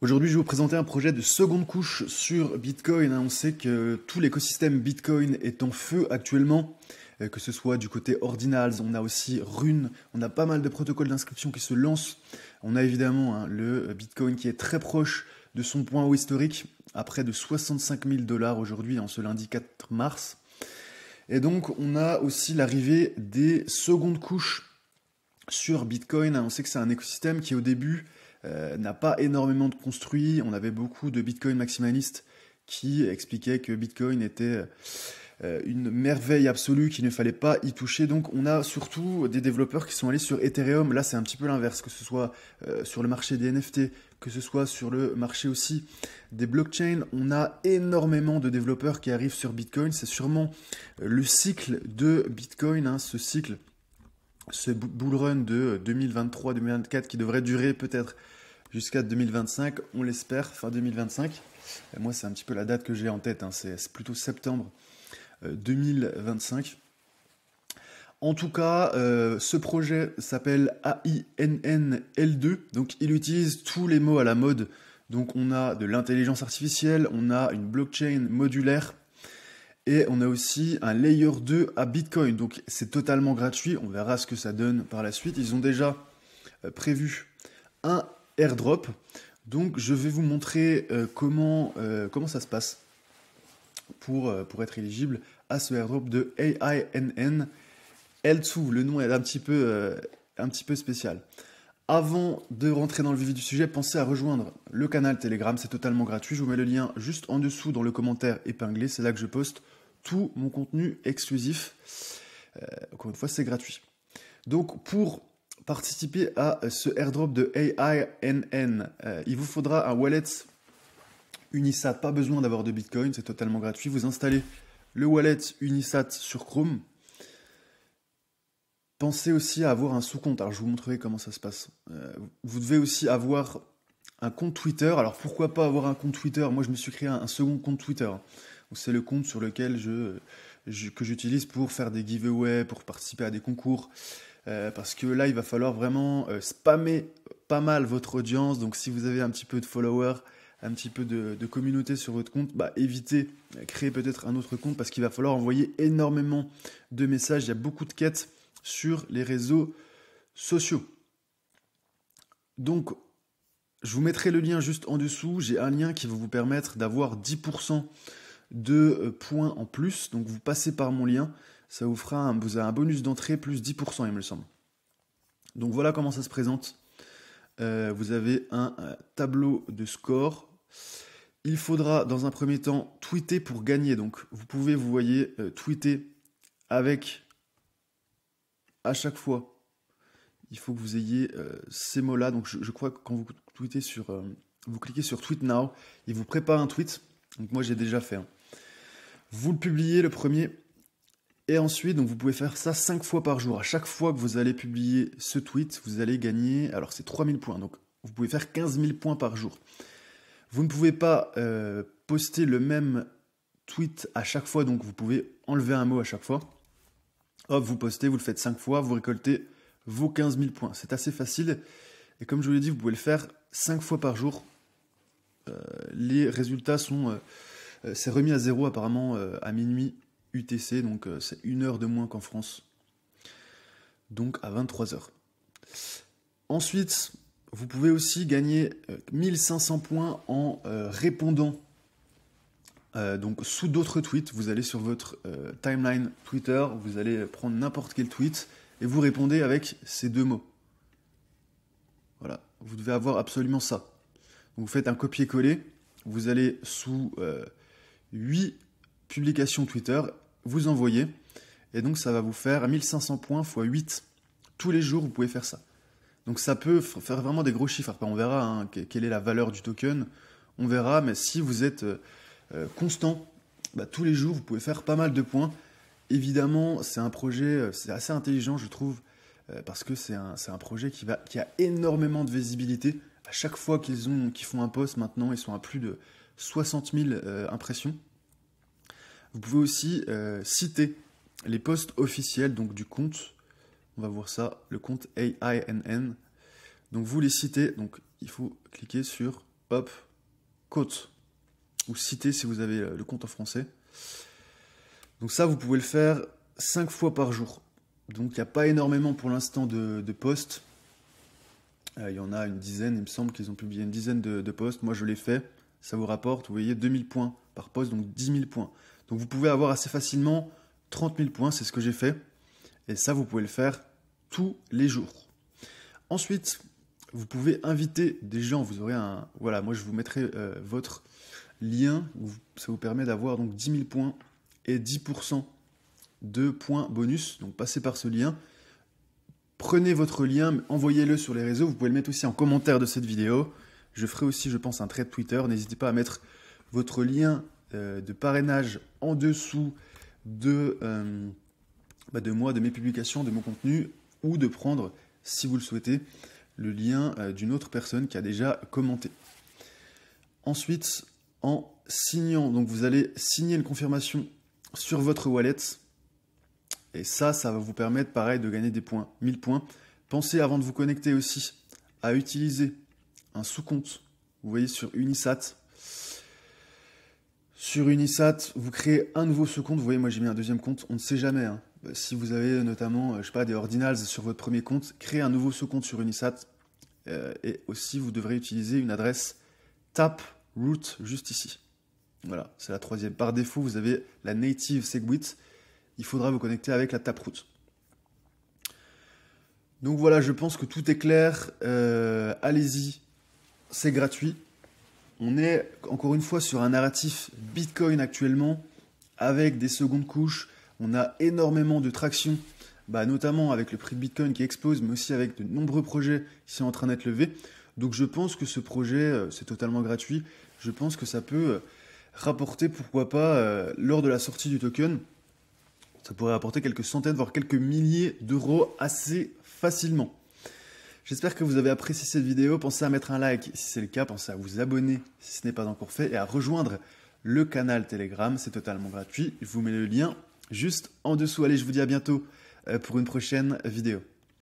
Aujourd'hui, je vais vous présenter un projet de seconde couche sur Bitcoin. On sait que tout l'écosystème Bitcoin est en feu actuellement, euh, que ce soit du côté Ordinals, on a aussi Rune, on a pas mal de protocoles d'inscription qui se lancent. On a évidemment hein, le Bitcoin qui est très proche de son point haut historique, à près de 65 000 dollars aujourd'hui, en ce lundi 4 mars. Et donc, on a aussi l'arrivée des secondes couches sur Bitcoin. On sait que c'est un écosystème qui, au début, euh, n'a pas énormément de construit. On avait beaucoup de Bitcoin maximalistes qui expliquaient que Bitcoin était euh, une merveille absolue, qu'il ne fallait pas y toucher. Donc on a surtout des développeurs qui sont allés sur Ethereum. Là c'est un petit peu l'inverse, que ce soit euh, sur le marché des NFT, que ce soit sur le marché aussi des blockchains. On a énormément de développeurs qui arrivent sur Bitcoin. C'est sûrement le cycle de Bitcoin, hein, ce cycle ce bull run de 2023-2024 qui devrait durer peut-être jusqu'à 2025, on l'espère, fin 2025. moi, c'est un petit peu la date que j'ai en tête, hein. c'est plutôt septembre 2025. Euh, en tout cas, euh, ce projet s'appelle AINNL2, donc il utilise tous les mots à la mode. Donc on a de l'intelligence artificielle, on a une blockchain modulaire, et on a aussi un layer 2 à Bitcoin. Donc c'est totalement gratuit. On verra ce que ça donne par la suite. Ils ont déjà euh, prévu un airdrop. Donc je vais vous montrer euh, comment, euh, comment ça se passe pour, pour être éligible à ce airdrop de AINN L2. Le nom est un petit peu, un petit peu spécial. Avant de rentrer dans le vif du sujet, pensez à rejoindre le canal Telegram, c'est totalement gratuit. Je vous mets le lien juste en dessous dans le commentaire épinglé, c'est là que je poste tout mon contenu exclusif. Euh, encore une fois, c'est gratuit. Donc pour participer à ce airdrop de AINN, euh, il vous faudra un wallet Unisat. Pas besoin d'avoir de Bitcoin, c'est totalement gratuit. Vous installez le wallet Unisat sur Chrome. Pensez aussi à avoir un sous-compte. Alors je vous montrerai comment ça se passe. Euh, vous devez aussi avoir un compte Twitter. Alors pourquoi pas avoir un compte Twitter? Moi je me suis créé un second compte Twitter c'est le compte sur lequel je, que j'utilise pour faire des giveaways, pour participer à des concours. Euh, parce que là, il va falloir vraiment euh, spammer pas mal votre audience. Donc, si vous avez un petit peu de followers, un petit peu de, communauté sur votre compte, bah, évitez, euh, créer peut-être un autre compte parce qu'il va falloir envoyer énormément de messages. Il y a beaucoup de quêtes sur les réseaux sociaux. Donc, je vous mettrai le lien juste en dessous. J'ai un lien qui va vous permettre d'avoir 10% de euh, points en plus. Donc vous passez par mon lien, ça vous fera un, bonus d'entrée plus 10%, il me semble. Donc voilà comment ça se présente. Euh, vous avez un, euh, tableau de score. Il faudra dans un premier temps tweeter pour gagner. Donc vous pouvez, vous voyez, tweeter avec à chaque fois. Il faut que vous ayez ces mots-là. Donc je, crois que quand vous tweetez sur, vous cliquez sur Tweet Now, il vous prépare un tweet. Donc moi j'ai déjà fait. Vous le publiez le premier. Et ensuite, vous pouvez faire ça 5 fois par jour. À chaque fois que vous allez publier ce tweet, vous allez gagner, alors c'est 3000 points, donc vous pouvez faire 15 000 points par jour. Vous ne pouvez pas euh, poster le même tweet à chaque fois, donc vous pouvez enlever un mot à chaque fois. Hop, vous postez, vous le faites 5 fois, vous récoltez vos 15 000 points. C'est assez facile. Et comme je vous l'ai dit, vous pouvez le faire 5 fois par jour. Euh, les résultats sont... Euh, c'est remis à zéro apparemment euh, à minuit UTC, donc euh, c'est une heure de moins qu'en France. Donc à 23h. Ensuite, vous pouvez aussi gagner 1500 points en répondant donc sous d'autres tweets. Vous allez sur votre timeline Twitter, vous allez prendre n'importe quel tweet et vous répondez avec ces deux mots. Voilà, vous devez avoir absolument ça. vous faites un copier-coller, vous allez sous 8 publications Twitter, vous envoyez, et donc ça va vous faire 1500 points x 8. Tous les jours, vous pouvez faire ça. Donc ça peut faire vraiment des gros chiffres. On verra hein, quelle est la valeur du token. On verra, mais si vous êtes euh, euh, constant, bah, tous les jours, vous pouvez faire pas mal de points. Évidemment, c'est un projet, euh, c'est assez intelligent, je trouve, parce que c'est un, projet qui, va, qui a énormément de visibilité. À chaque fois qu'ils qu'ils font un post maintenant, ils sont à plus de 60 000 euh, impressions. Vous pouvez aussi euh, citer les posts officiels donc du compte. On va voir ça, le compte AINN. Donc vous les citez, donc il faut cliquer sur hop, côte, ou cité si vous avez le compte en français. Donc ça, vous pouvez le faire 5 fois par jour. Donc il n'y a pas énormément pour l'instant de, de posts. Euh, il y en a une dizaine, il me semble qu'ils ont publié une dizaine de, de posts. Moi je l'ai fait, ça vous rapporte, vous voyez, 2000 points par poste, donc 10 000 points. Donc vous pouvez avoir assez facilement 30 000 points, c'est ce que j'ai fait. Et ça, vous pouvez le faire tous les jours. Ensuite, vous pouvez inviter des gens. Vous aurez un. Voilà, moi je vous mettrai euh, votre lien. Ça vous permet d'avoir donc 10 000 points et 10% de points bonus. Donc passez par ce lien. Prenez votre lien, envoyez-le sur les réseaux. Vous pouvez le mettre aussi en commentaire de cette vidéo. Je ferai aussi, je pense, un trait Twitter. N'hésitez pas à mettre votre lien euh, de parrainage en dessous de, euh, bah, de moi, de mes publications, de mon contenu, ou de prendre, si vous le souhaitez, le lien euh, d'une autre personne qui a déjà commenté. Ensuite, en signant, donc vous allez signer une confirmation sur votre wallet. Et ça, ça va vous permettre, pareil, de gagner des points, 1000 points. Pensez, avant de vous connecter aussi, à utiliser un sous-compte. Vous voyez sur Unisat. Sur Unisat, vous créez un nouveau sous-compte. Vous voyez, moi j'ai mis un deuxième compte. On ne sait jamais. Hein. Si vous avez notamment, euh, je sais pas, des ordinals sur votre premier compte, créez un nouveau sous-compte sur Unisat. Euh, et aussi, vous devrez utiliser une adresse taproot juste ici. Voilà, c'est la troisième. Par défaut, vous avez la native Segwit. Il faudra vous connecter avec la Taproot. Donc voilà, je pense que tout est clair. Euh, allez-y, c'est gratuit. On est encore une fois sur un narratif Bitcoin actuellement avec des secondes couches. On a énormément de traction, bah, notamment avec le prix de Bitcoin qui explose, mais aussi avec de nombreux projets qui sont en train d'être levés. Donc je pense que ce projet, euh, c'est totalement gratuit. Je pense que ça peut euh, rapporter, pourquoi pas, euh, lors de la sortie du token, ça pourrait rapporter quelques centaines, voire quelques milliers d'euros assez facilement. J'espère que vous avez apprécié cette vidéo. Pensez à mettre un like si c'est le cas. Pensez à vous abonner si ce n'est pas encore fait et à rejoindre le canal Telegram. C'est totalement gratuit. Je vous mets le lien juste en dessous. Allez, je vous dis à bientôt euh, pour une prochaine vidéo.